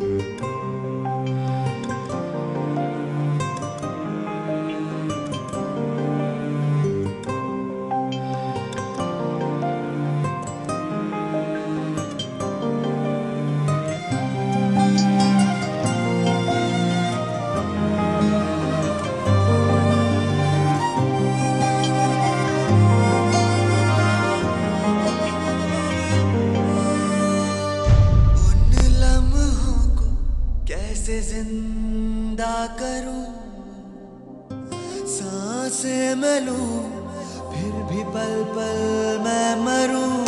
嗯 ज़िंदा करूँ साँसें मैं लूँ फिर भी पल पल मैं मरूं।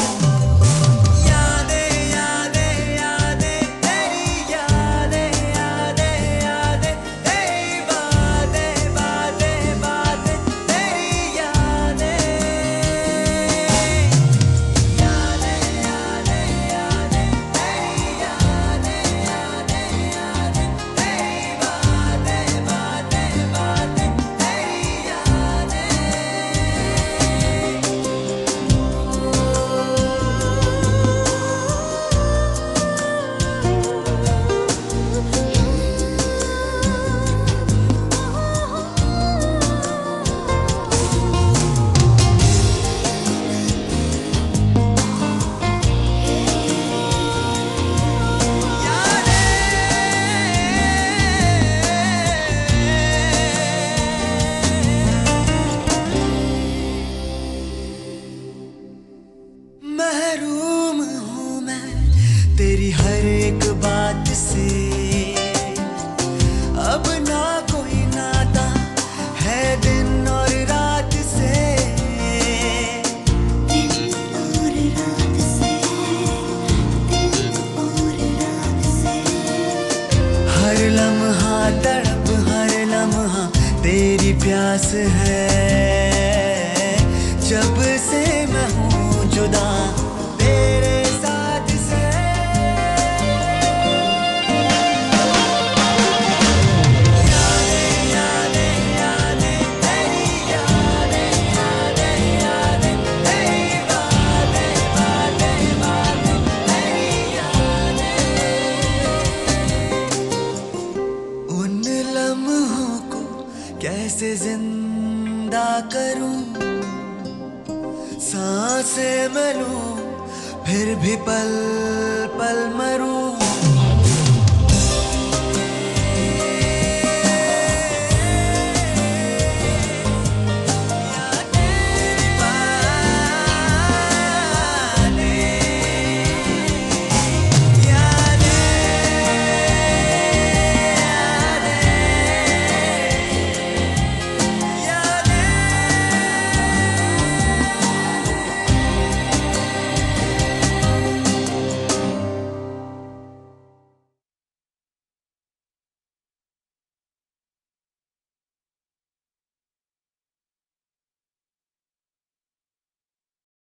महरूम हूँ मैं, तेरी हर एक बात से। अब ना कोई नाता है दिन और रात से। दिन और रात से, दिन और रात से। हर लम्हा, तड़प हर लम्हा, तेरी प्यास है। ज़िंदा करूँ साँसें मैं फिर भी पल पल मरूं।